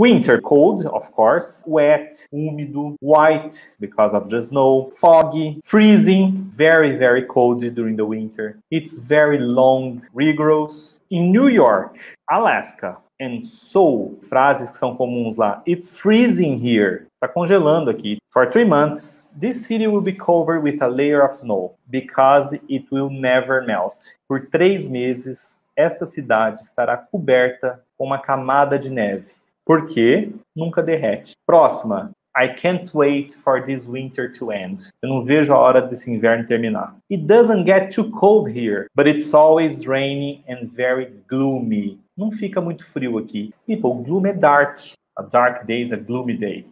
Winter, cold, of course, wet, úmido, white because of the snow, foggy, freezing, very, very cold during the winter. It's very long, rigorous. In New York, Alaska, and so, frases que são comuns lá. It's freezing here. Tá congelando aqui. For three months, this city will be covered with a layer of snow because it will never melt. Por três meses, esta cidade estará coberta com uma camada de neve porque nunca derrete. Próxima. I can't wait for this winter to end. Eu não vejo a hora desse inverno terminar. It doesn't get too cold here, but it's always rainy and very gloomy. Não fica muito frio aqui. People, gloom é dark. A dark day is a gloomy day.